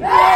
Hey!